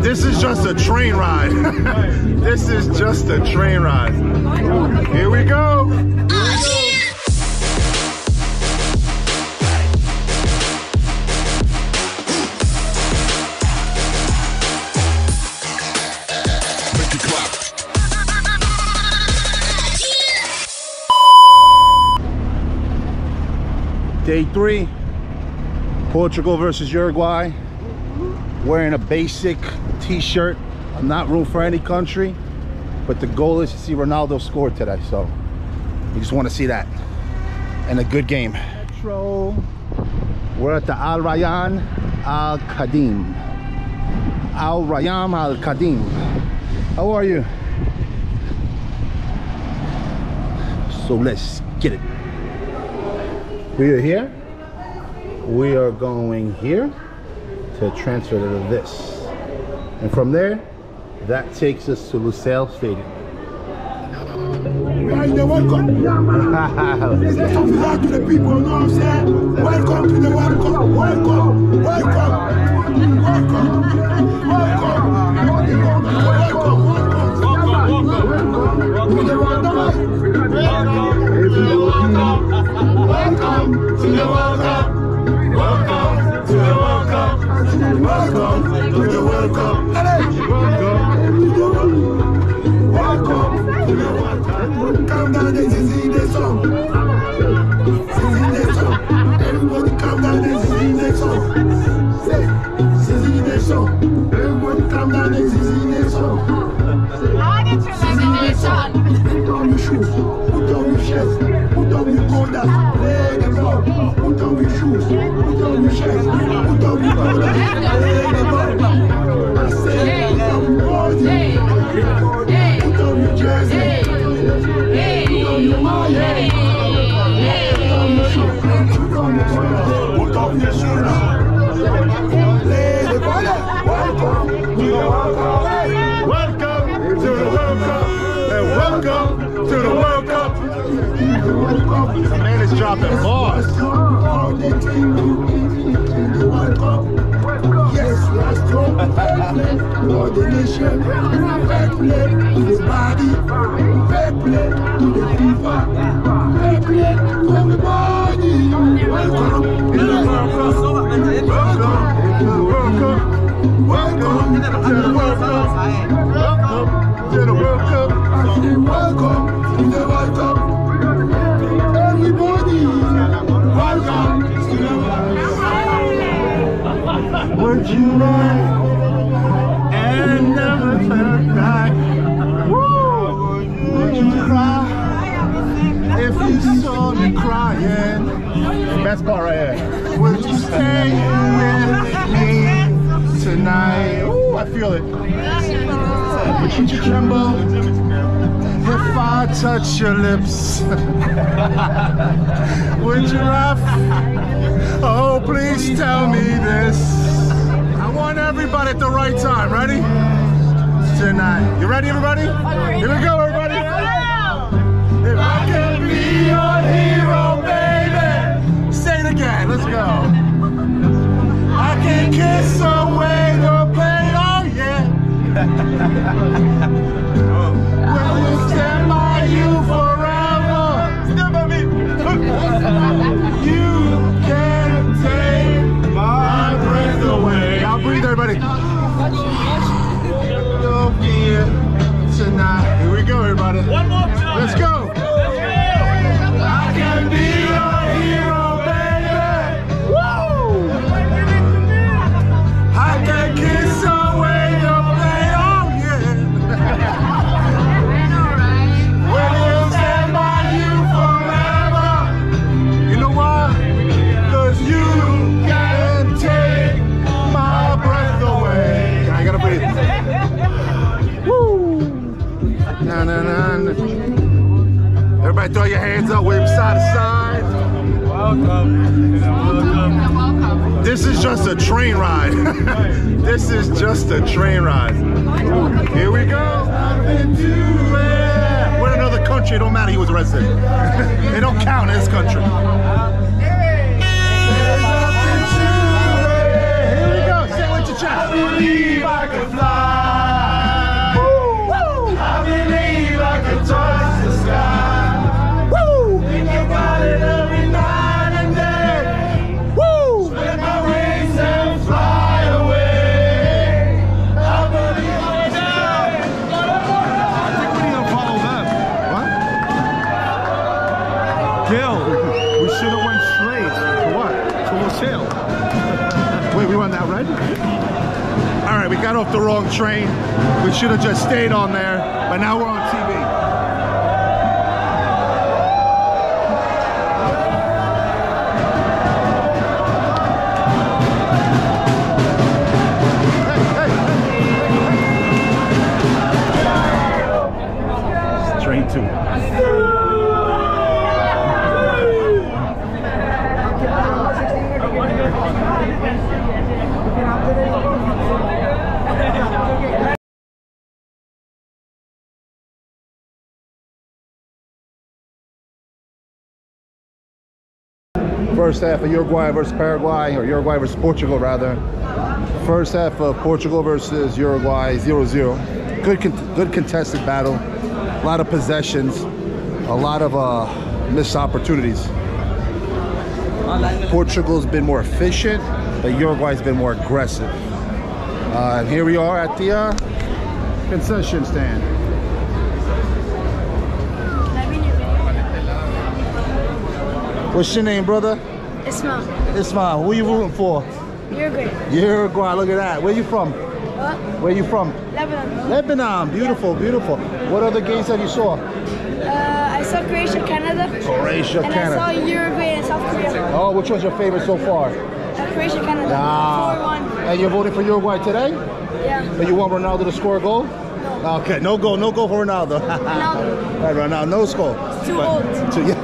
This is just a train ride. this is just a train ride. Here we go. Make it clap. Day three, Portugal versus Uruguay. Wearing a basic t-shirt. I'm not room for any country, but the goal is to see Ronaldo score today. So we just want to see that. And a good game. Metro. We're at the Al Rayyan Al Qadim. Al Rayyan Al Qadim. How are you? So let's get it. We are here. We are going here to transfer to this. And from there, that takes us to Lusail Stadium. In the World Cup. Let's let some flag to the people, you know what I'm saying? Welcome to the World Cup. Welcome. Welcome. Welcome. Welcome. Welcome. To the World Cup. Welcome shoes, put on your shirts, put on your coat, play the ball. Put on your shoes, put on your shirts, put on your coat, play the ball. I on your body, put on your jersey, put on your mind, put on your shoes, put on your shoes, put on your shoes. Nation. Fair play to the to the to. Welcome. Welcome Cup. Welcome to the. Welcome to the World Cup. Welcome to the World Cup. And never back? Woo! Would you cry if you saw me crying? Best part right here. Would you stay with me tonight? Ooh, I feel it. Would you tremble if I touch your lips? Would you laugh? Oh, please tell me this. I want everybody at the right time. Ready? Tonight. You ready, everybody? Here we go, everybody. I can be your hero, baby. Say it again. Let's go. I can kiss away the pain. Oh, yeah. breathe, everybody. No fear tonight. Here we go, everybody. One more time. Let's go. This is just a train ride. this is just a train ride. Here we go. We're in another country. It don't matter. He was arrested. they don't count in this country. Here we go. Say what you chat. I believe I can fly. That red? All right, we got off the wrong train. We should have just stayed on there, but now we're on TV. Train two. First half of Uruguay versus Paraguay, or Uruguay versus Portugal, rather. First half of Portugal versus Uruguay, 0-0. Good, con- good contested battle. A lot of possessions, a lot of uh, missed opportunities. Portugal's been more efficient, but Uruguay's been more aggressive. Uh, and here we are at the uh, concession stand. What's your name, brother? Ismail, Ismail. Who are you rooting for? Uruguay. Uruguay. Look at that. Where are you from? What? Where are you from? Lebanon. Lebanon. Beautiful, beautiful. What other games have you saw? Uh, I saw Croatia, Canada. Croatia, and Canada. And I saw Uruguay and South Korea. Oh, which one's your favorite so far? Uh, Croatia, Canada. Ah. 4-1. And you're voting for Uruguay today? Yeah. But you want Ronaldo to score a goal? Okay, no goal, no goal for Ronaldo. Ronaldo. Right, Ronaldo, no score. Too But- old. too-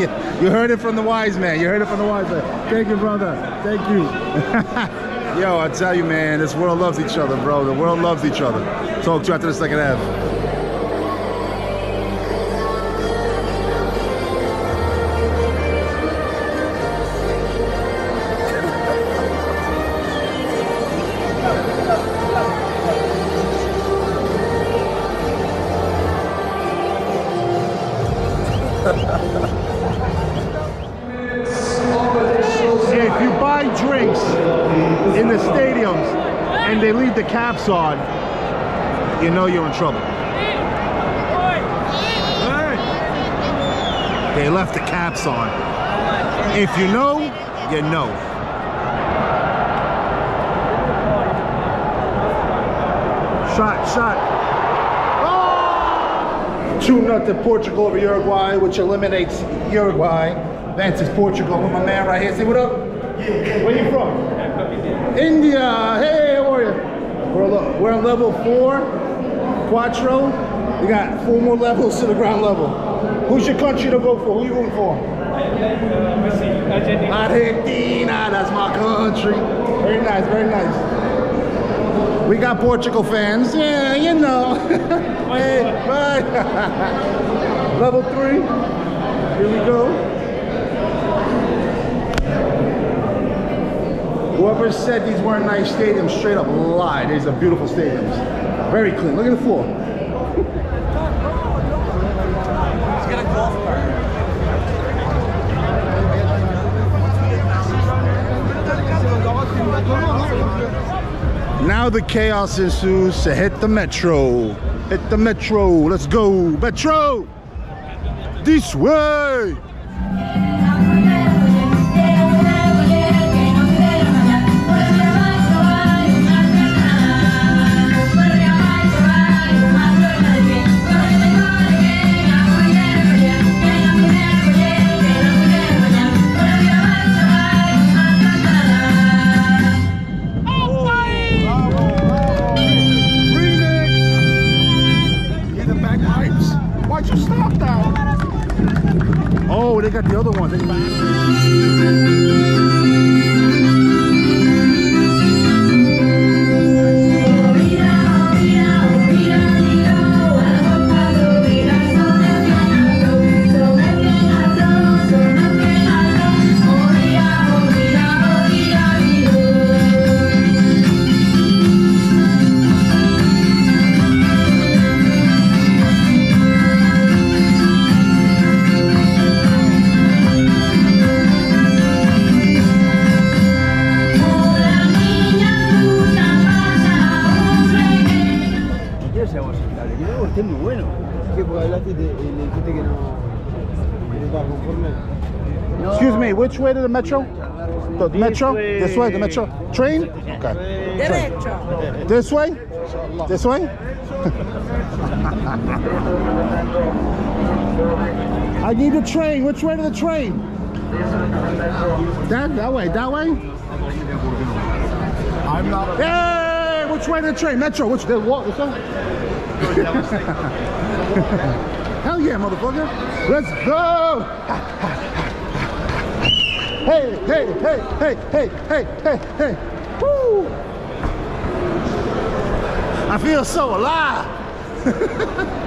yeah, you heard it from the wise man. You heard it from the wise man. Thank you, brother. Thank you. Yo, I tell you, man, this world loves each other, bro. The world loves each other. Talk to you after the second half. If you buy drinks in the stadiums and they leave the caps on, you know you're in trouble. They left the caps on. If you know, you know. Shot, shot. Oh! 2 nothing Portugal over Uruguay, which eliminates Uruguay. Advances Portugal with my man right here. Say what up? Yeah. Where you from? India. Hey, how are you? We're, we're on level four, Quattro. We got four more levels to the ground level. Who's your country to vote for? Who you rooting for? Argentina, that's my country. Very nice, very nice. We got Portugal fans. Yeah, you know. hey, bye. Level three. Here we go. Whoever said these weren't nice stadiums straight up lied. These are beautiful stadiums. Very clean. Look at the floor. Now the chaos ensues to hit the metro. Hit the metro. Let's go. Metro. This way. Got the other ones. Eh, dijiste que no, estaba conforme. Excuse me, which way to the metro? The metro? This way, the metro? Train? Okay. Derecho. This way? This way? I need a train. Which way to the train? That that way, that way? I'm not Hey, which way to the train? Metro, which the what? This way? Yeah, motherfucker. Let's go. Hey, hey, hey, hey, hey, hey, hey, hey. Woo. I feel so alive.